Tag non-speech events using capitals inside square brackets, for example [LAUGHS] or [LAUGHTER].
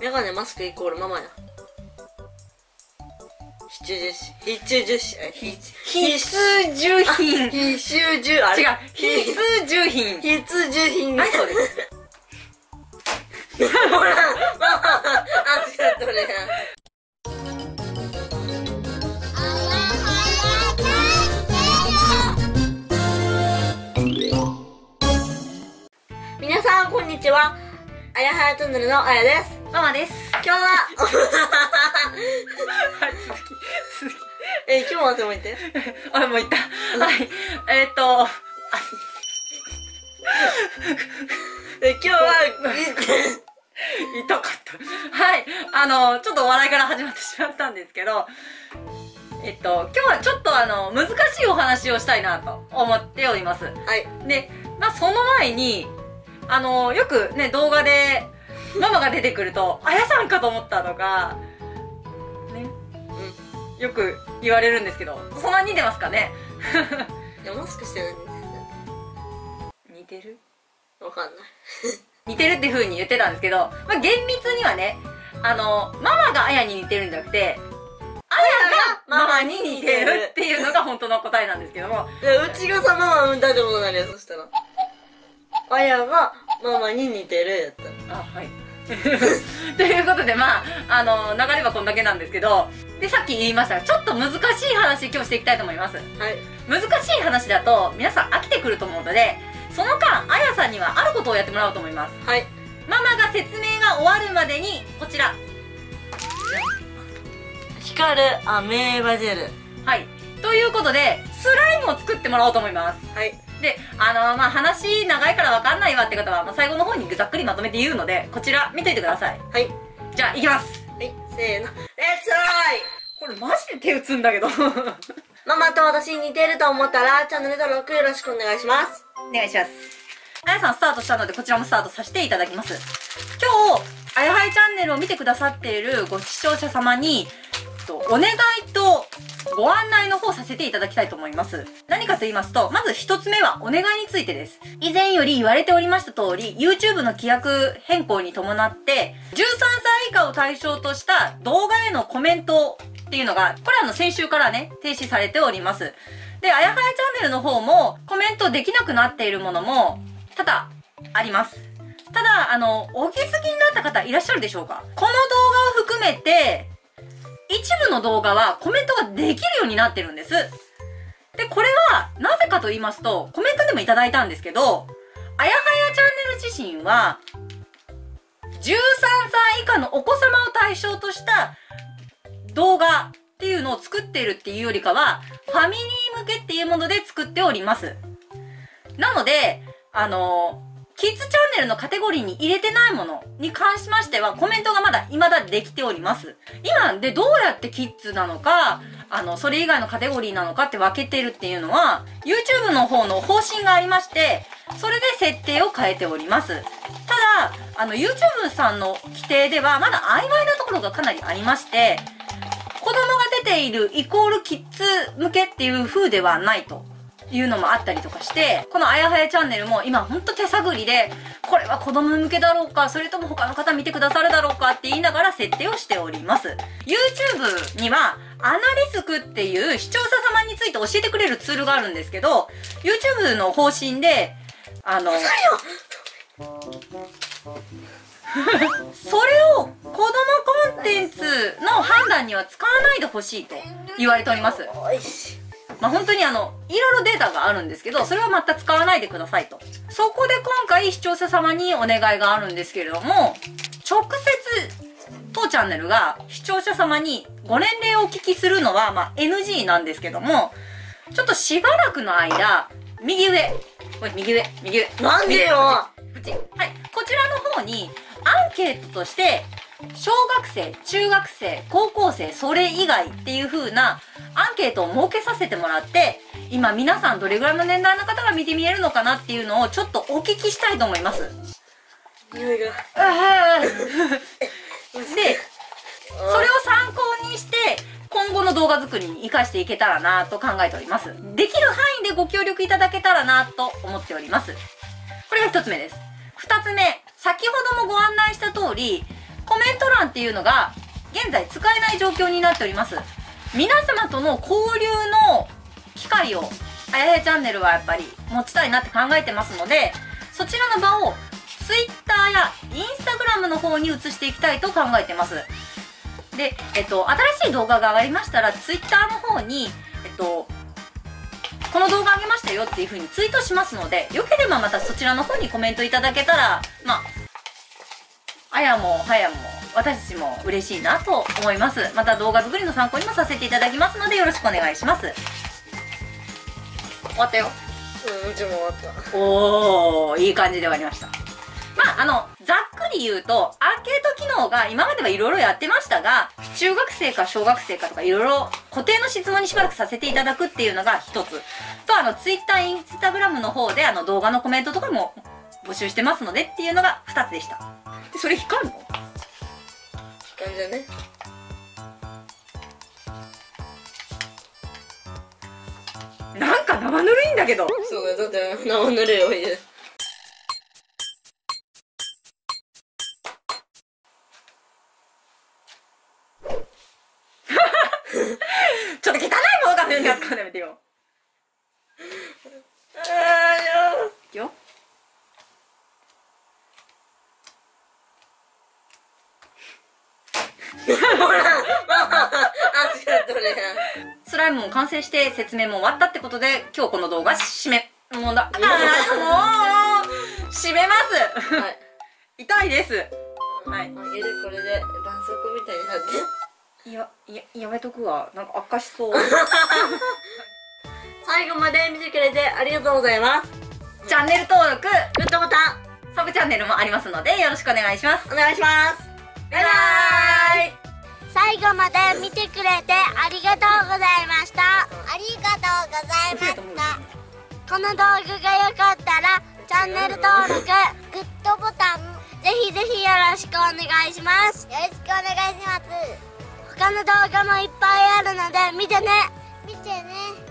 メガネマスクイコールママや。必需品。必需品。必需品。必需需あれ？違う。必需品。必需品。はいそうですほらママあ違うとれや皆さんこんにちはあやはやチャンネルのあやですママです。今日は。はい続き続き。え今日はでも言って。あもういった。はい。えーっと。え今日は痛かった。はい。あのちょっとお笑いから始まってしまったんですけど。えっと今日はちょっとあの難しいお話をしたいなと思っております。はい。でまあその前にあのよくね動画でママが出てくると「あやさんかと思った」とかね。よく言われるんですけどそんなに似てますかね。[LAUGHS] いやマスクしてる似てる？わかんない。[LAUGHS] 似てるっていう風に言ってたんですけど、まあ、厳密にはねあのママがあやに似てるんじゃなくてあやがママに似てるっていうのが本当の答えなんですけども。いやうちがさママ産んだってことになるよそしたら。あやがママに似てるやった。あはい。[LAUGHS] ということでまああの流れはこんだけなんですけどでさっき言いましたがちょっと難しい話今日していきたいと思います。はい。難しい話だと皆さん飽きてくると思うのでその間あやさんにはあることをやってもらおうと思います。はい。ママが説明が終わるまでにこちら。光るアメーバジェル。はい。ということでスライムを作ってもらおうと思います。はいであのまあ話長いから分かんないわって方は、まあ、最後の方にざっくりまとめて言うのでこちら見といてください。はい。じゃあいきます。はいせーの。レッツライこれマジで手打つんだけど。[LAUGHS] ママと私に似てると思ったらチャンネル登録よろしくお願いします。お願いします。あやさんスタートしたのでこちらもスタートさせていただきます。今日あやはいチャンネルを見てくださっているご視聴者様にとお願いとご案内の方させていただきたいと思います。何かと言いますとまず一つ目はお願いについてです。以前より言われておりました通り YouTube の規約変更に伴って13歳以下を対象とした動画へのコメントっていうのがこれあの先週からね停止されております。で、あやはやチャンネルの方もコメントできなくなっているものも多々あります。ただ、あの、お気づきになった方いらっしゃるでしょうか。この動画を含めて、一部の動画はコメントができるようになってるんです。で、これはなぜかと言いますと、コメントでもいただいたんですけど、あやはやチャンネル自身は、13歳以下のお子様を対象とした動画っていうのを作っているっていうよりかは、ファミリー向けっていうもので作っております。なので、あのキッズチャンネルのカテゴリーに入れてないものに関しましては、コメントがまだ未だできております。今でどうやってキッズなのか、あの、それ以外のカテゴリーなのかって分けてるっていうのは、YouTube の方の方針がありまして、それで設定を変えております。ただ、あの、YouTube さんの規定では、まだ曖昧なところがかなりありまして、子供が出ているイコールキッズ向けっていう風ではないというのもあったりとかして、このあやはやチャンネルも今ほんと手探りで、これは子供向けだろうか、それとも他の方見てくださるだろうかって言いながら設定をしております。YouTube にはアナリスクっていう視聴者様について教えてくれるツールがあるんですけど、YouTube の方針で、あの、それを子供コンテンツの判断には使わないでほしいと言われております。まあ、本当にあの、いろいろデータがあるんですけど、それはまた使わないでくださいと。そこで今回視聴者様にお願いがあるんですけれども、直接、当チャンネルが視聴者様にご年齢をお聞きするのは、まあ、NG なんですけども、ちょっとしばらくの間、右上、これ右上、右上。なんでよ。はい。こちらの方に、アンケートとして、小学生、中学生、高校生、それ以外っていう風なアンケートを設けさせてもらって、今皆さんどれぐらいの年代の方が見てみえるのかなっていうのをちょっとお聞きしたいと思います。匂いがで、それを参考にして、今後の動画作りに活かしていけたらなと考えております。できる範囲でご協力いただけたらなと思っております。これが一つ目です。二つ目、先ほどもご案内した通り、コメント欄っていうのが現在使えない状況になっております。皆様との交流の機会をあややチャンネルはやっぱり持ちたいなって考えてますのでそちらの場を Twitter や Instagram の方に移していきたいと考えてます。で、えっと、新しい動画が上がりましたら Twitter の方にえっとこの動画上げましたよっていう風にツイートしますのでよければまたそちらの方にコメントいただけたらまああやもはやも私たちも嬉しいなと思います。また動画作りの参考にもさせていただきますのでよろしくお願いします。終わったよ。うんうちも終わった。おーいい感じで終わりました。まああのざっくり言うとアーケード機能が今まではいろいろやってましたが中学生か小学生かとかいろいろ固定の質問にしばらくさせていただくっていうのが一つ。とあの Twitter、Instagram の方であの動画のコメントとかも募集してますのでっていうのが二つでしたでそれ光るの？感じだね。なんか生ぬるいんだけど。そうだよだって生ぬるいお湯 [LAUGHS] ちょっと汚いものが目に扱うのやめてよああよいくよほらママあ違うとれスライムも完成して説明も終わったってことで今日この動画締めもう。だあもう。締めますはい痛いですはいあげるこれで絆創膏みたいになっていやややめとくわなんか悪化しそう。最後まで見てくれてありがとう。ございますチャンネル登録グッドボタンサブチャンネルもありますのでよろしくお願いしますお願いしますバイバーイ。最後まで見てくれてありがとうございました。ありがとうございました。この動画が良かったらチャンネル登録グッドボタンぜひぜひよろしくお願いします。よろしくお願いします。他の動画もいっぱいあるので見てね。見てね